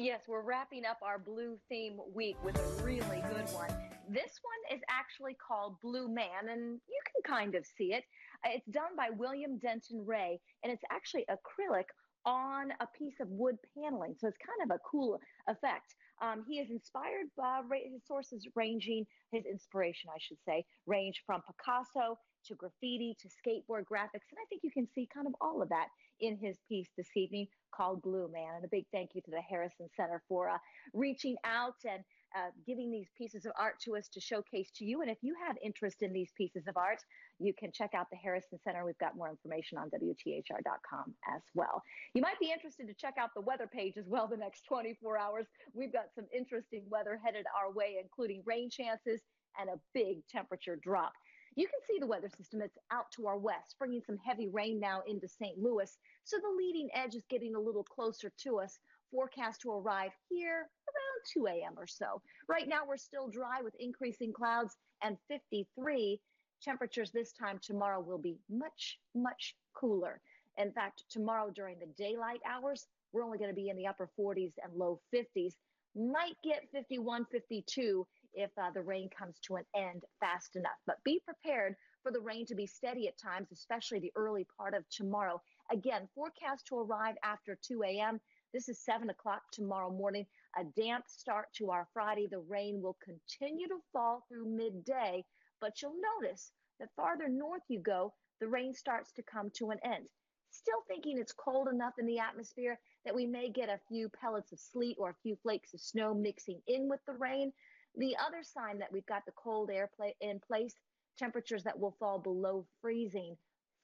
Yes, we're wrapping up our blue theme week with a really good one. This one is actually called Blue Man, and you can kind of see it. It's done by William Denton Ray, and it's actually acrylic on a piece of wood paneling. So it's kind of a cool effect. Um, he is inspired by his sources ranging, his inspiration, I should say, range from Picasso to graffiti to skateboard graphics. And I think you can see kind of all of that in his piece this evening called Blue Man. And a big thank you to the Harrison Center for uh, reaching out and uh, giving these pieces of art to us to showcase to you. And if you have interest in these pieces of art, you can check out the Harrison Center. We've got more information on WTHR.com as well. You might be interested to check out the weather page as well the next 24 hours. We've got some interesting weather headed our way, including rain chances and a big temperature drop. You can see the weather system. It's out to our west, bringing some heavy rain now into St. Louis. So the leading edge is getting a little closer to us. Forecast to arrive here around 2 a.m. or so. Right now, we're still dry with increasing clouds and 53. Temperatures this time tomorrow will be much, much cooler. In fact, tomorrow during the daylight hours, we're only going to be in the upper 40s and low 50s. Might get 51, 52 if uh, the rain comes to an end fast enough. But be prepared for the rain to be steady at times, especially the early part of tomorrow. Again, forecast to arrive after 2 a.m. This is 7 o'clock tomorrow morning. A damp start to our Friday. The rain will continue to fall through midday, but you'll notice that farther north you go, the rain starts to come to an end. Still thinking it's cold enough in the atmosphere that we may get a few pellets of sleet or a few flakes of snow mixing in with the rain, the other sign that we've got the cold air play in place, temperatures that will fall below freezing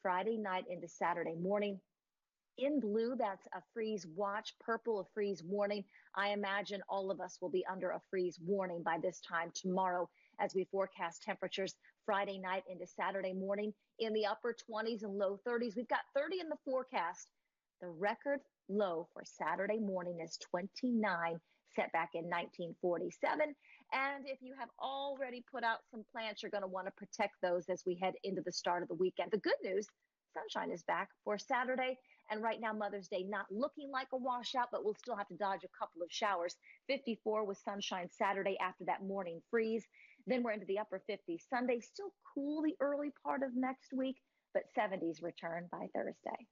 Friday night into Saturday morning. In blue, that's a freeze watch. Purple, a freeze warning. I imagine all of us will be under a freeze warning by this time tomorrow as we forecast temperatures Friday night into Saturday morning in the upper 20s and low 30s. We've got 30 in the forecast. The record low for Saturday morning is 29, set back in 1947. And if you have already put out some plants, you're going to want to protect those as we head into the start of the weekend. The good news sunshine is back for Saturday. And right now, Mother's Day not looking like a washout, but we'll still have to dodge a couple of showers. 54 with sunshine Saturday after that morning freeze. Then we're into the upper 50s Sunday. Still cool the early part of next week, but 70s return by Thursday.